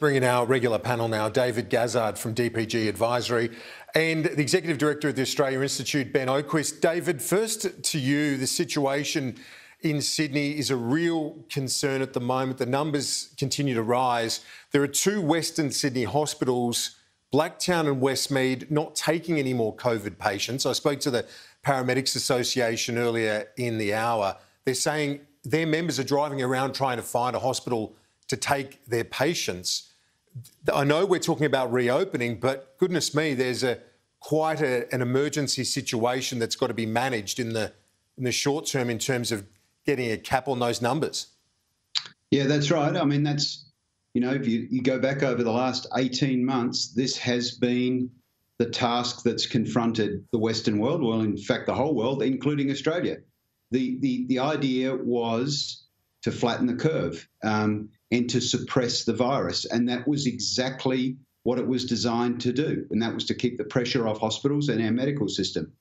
Bring in our regular panel now, David Gazard from DPG Advisory and the Executive Director of the Australia Institute, Ben Oquist. David, first to you, the situation in Sydney is a real concern at the moment. The numbers continue to rise. There are two Western Sydney hospitals, Blacktown and Westmead, not taking any more COVID patients. I spoke to the Paramedics Association earlier in the hour. They're saying their members are driving around trying to find a hospital to take their patients. I know we're talking about reopening, but goodness me, there's a quite a, an emergency situation that's got to be managed in the in the short term in terms of getting a cap on those numbers. Yeah, that's right. I mean, that's you know, if you, you go back over the last 18 months, this has been the task that's confronted the Western world, well, in fact, the whole world, including Australia. The, the, the idea was to flatten the curve. Um, and to suppress the virus. And that was exactly what it was designed to do. And that was to keep the pressure off hospitals and our medical system.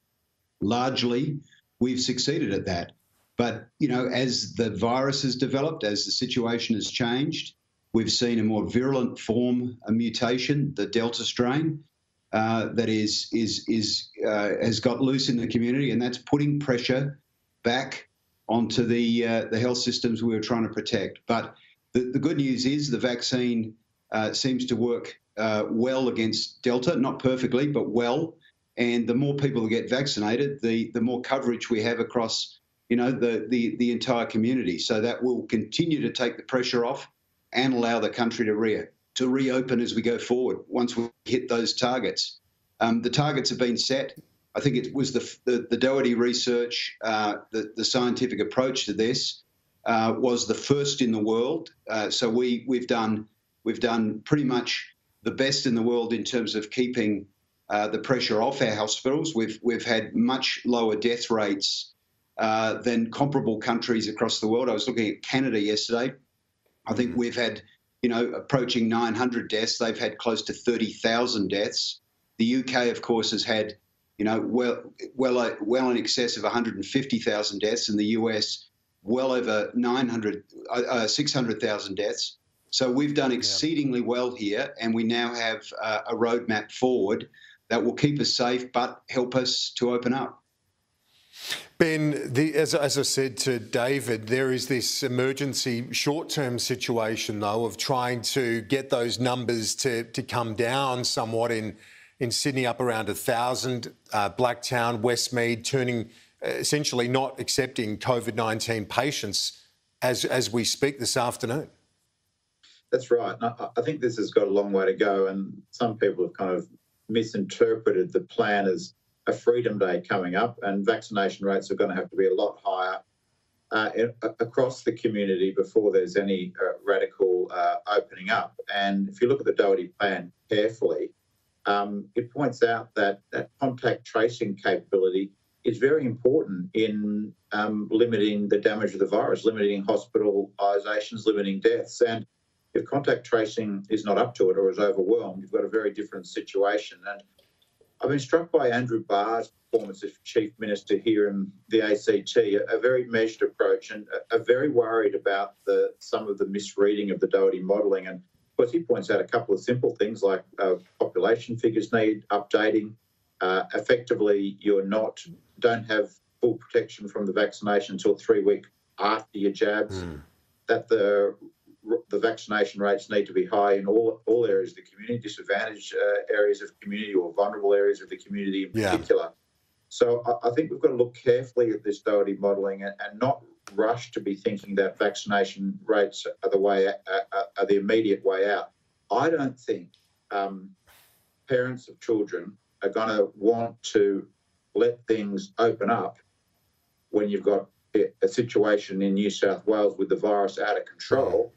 Largely, we've succeeded at that. But, you know, as the virus has developed, as the situation has changed, we've seen a more virulent form, a mutation, the Delta strain, uh, that is is is uh, has got loose in the community, and that's putting pressure back onto the uh, the health systems we were trying to protect. But the, the good news is the vaccine uh, seems to work uh, well against Delta, not perfectly, but well. And the more people that get vaccinated, the, the more coverage we have across, you know, the, the, the entire community. So that will continue to take the pressure off and allow the country to re to reopen as we go forward once we hit those targets. Um, the targets have been set. I think it was the the, the Doherty research, uh, the the scientific approach to this uh, was the first in the world. Uh, so we we've done we've done pretty much the best in the world in terms of keeping uh, the pressure off our hospitals. We've we've had much lower death rates uh, than comparable countries across the world. I was looking at Canada yesterday. I think mm-hmm. we've had you know approaching 900 deaths. They've had close to 30,000 deaths. The UK, of course, has had you know well well well in excess of 150,000 deaths, in the US well over 900, uh, uh 600,000 deaths. So we've done exceedingly well here, and we now have uh, a roadmap forward that will keep us safe but help us to open up. Ben, the, as, as, I said to David, there is this emergency short term situation, though, of trying to get those numbers to, to come down somewhat in, in Sydney, up around 1,000, uh, Blacktown, Westmead turning essentially not accepting COVID 19 patients as, as we speak this afternoon. That's right. I think this has got a long way to go, and some people have kind of misinterpreted the plan as a Freedom Day coming up, and vaccination rates are going to have to be a lot higher uh, across the community before there's any uh, radical uh, opening up. And if you look at the Doherty plan carefully, um, it points out that that contact tracing capability is very important in um, limiting the damage of the virus, limiting hospitalizations, limiting deaths. And if contact tracing is not up to it or is overwhelmed, you've got a very different situation. And I've been struck by Andrew Barr's performance as Chief Minister here in the ACT, a, very measured approach and a, very worried about the some of the misreading of the Doherty modelling. And course, he points out a couple of simple things like uh, population figures need updating, uh, effectively you're not don't have full protection from the vaccination until three weeks after your jabs. Mm. That the the vaccination rates need to be high in all all areas of the community, disadvantaged uh, areas of community or vulnerable areas of the community in particular. Yeah. So I, I, think we've got to look carefully at this Doherty modelling and, and, not rush to be thinking that vaccination rates are the way are, are the immediate way out. I don't think um, parents of children are going to want to let things open up when you've got a situation in New South Wales with the virus out of control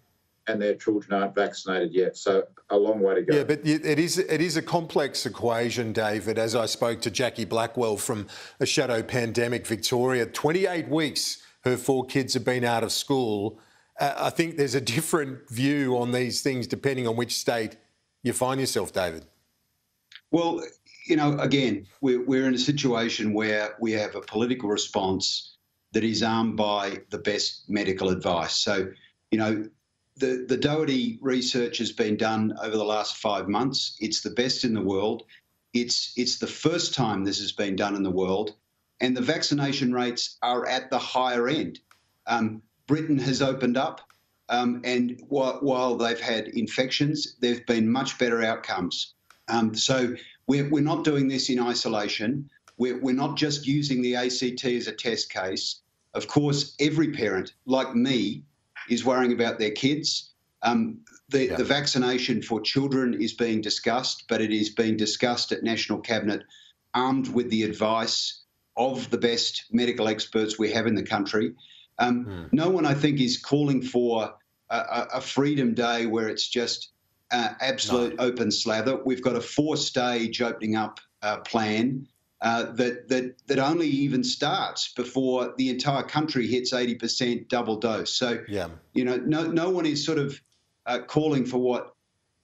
and their children aren't vaccinated yet. So a long way to go. Yeah, but it is it is a complex equation, David. As I spoke to Jackie Blackwell from a Shadow Pandemic Victoria, 28 weeks her four kids have been out of school. Uh, I think there's a different view on these things depending on which state you find yourself, David. Well, you know, again, we're, we're in a situation where we have a political response that is armed by the best medical advice. So, you know, the, the Doherty research has been done over the last five months. It's the best in the world. It's, it's the first time this has been done in the world. And the vaccination rates are at the higher end. Um, Britain has opened up, um, and while, while, they've had infections, there have been much better outcomes. Um, so we're, we're not doing this in isolation. We're, we're not just using the ACT as a test case. Of course, every parent, like me, is worrying about their kids. Um, the, yeah. the, vaccination for children is being discussed, but it is being discussed at National Cabinet, armed with the advice of the best medical experts we have in the country. Um, mm. No one, I think, is calling for a, a freedom day where it's just uh, absolute no. open slather. We've got a four-stage opening up uh, plan uh, that that that only even starts before the entire country hits 80% double dose. So yeah. you know, no no one is sort of uh, calling for what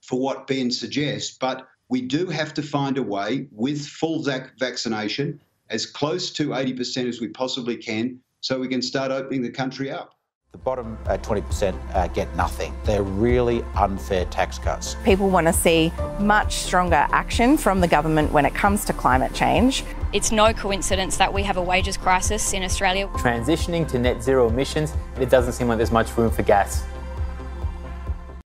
for what Ben suggests, but we do have to find a way with full vac- vaccination, as close to 80% as we possibly can, so we can start opening the country up. The bottom uh, 20% uh, get nothing. They're really unfair tax cuts. People want to see much stronger action from the government when it comes to climate change. It's no coincidence that we have a wages crisis in Australia. Transitioning to net zero emissions, it doesn't seem like there's much room for gas